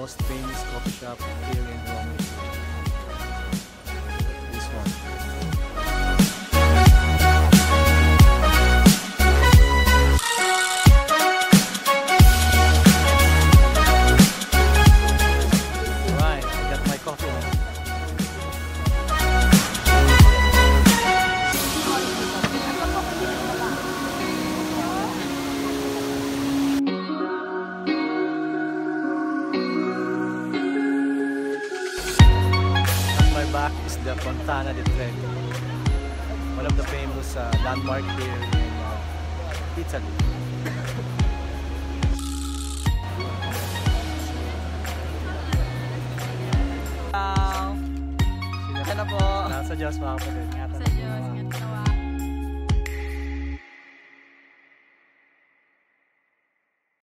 most famous coffee shop here in Rome. Fontana di Trevi. One of the famous uh, landmark here in uh, Italy. Wow! Ano po? Nasa Diyos mga kapatid.